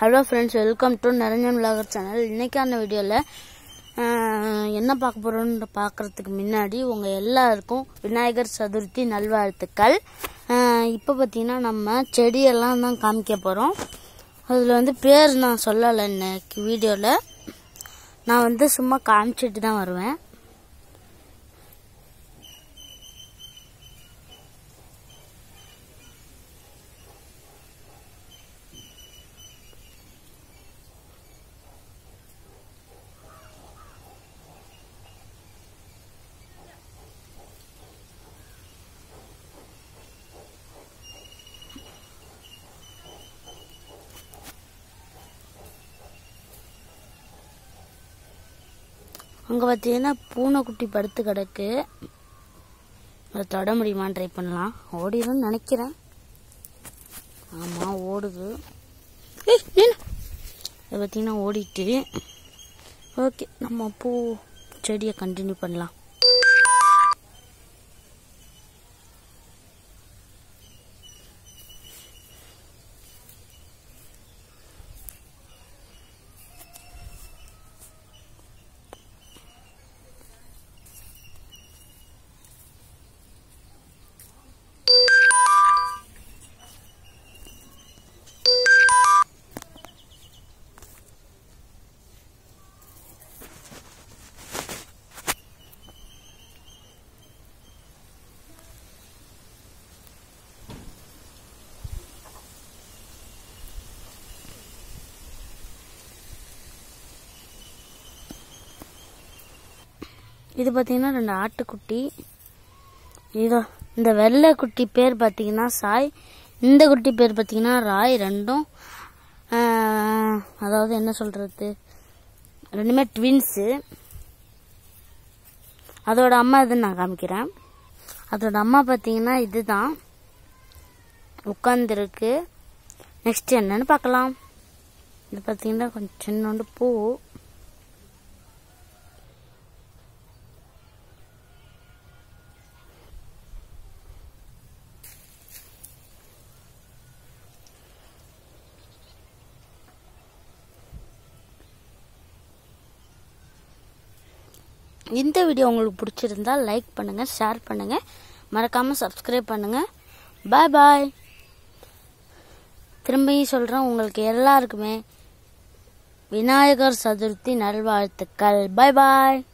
Hello friends welcome to Naranjan vlogger channel இன்னைக்கான வீடியோவில் என்ன பார்க்க போகிறோன்னு பார்க்குறதுக்கு முன்னாடி உங்கள் எல்லாருக்கும் விநாயகர் சதுர்த்தி நல்வாழ்த்துக்கள். இப்போ பார்த்தீங்கன்னா நம்ம செடியெல்லாம் தான் காமிக்க போகிறோம் அதில் வந்து பேர் நான் சொல்லலை இன்னைக்கு வீடியோவில் நான் வந்து சும்மா காமிச்சிட்டு தான் வருவேன். அங்கே பார்த்தீங்கன்னா பூனைக்குட்டி படுத்து கிடக்கு. அதை தொட முடியுமான்னு ட்ரை பண்ணலாம். ஓடிடும்னு நினைக்கிறேன். ஆமாம் ஓடுது. ஏய் பார்த்தீங்கன்னா ஓடிட்டு. ஓகே நம்ம பூ செடியை கண்டினியூ பண்ணலாம். இது பார்த்தீங்கன்னா ரெண்டு ஆட்டுக்குட்டி. இதோ இந்த வெள்ளை குட்டி பேர் பார்த்தீங்கன்னா சாய் இந்த குட்டி பேர் பார்த்தீங்கன்னா ராய் ரெண்டும். அதாவது என்ன சொல்றது? ரெண்டுமே ட்வின்ஸு. அதோட அம்மா இதுன்னு நான் காமிக்கிறேன். அதோட அம்மா பார்த்தீங்கன்னா இதுதான். உட்காந்துருக்கு நெக்ஸ்ட் என்னன்னு பார்க்கலாம் இது பார்த்தீங்கன்னா கொஞ்சம் சின்னோண்டு பூ. இந்த வீடியோ உங்களுக்கு பிடிச்சிருந்தா லைக் பண்ணுங்கள் ஷேர் பண்ணுங்கள் மறக்காமல் சப்ஸ்கிரைப் பண்ணுங்கள் பாய் பாய் திரும்பியும் சொல்கிறேன் உங்களுக்கு எல்லாருக்குமே விநாயகர் சதுர்த்தி நல்வாழ்த்துக்கள். பாய் பாய்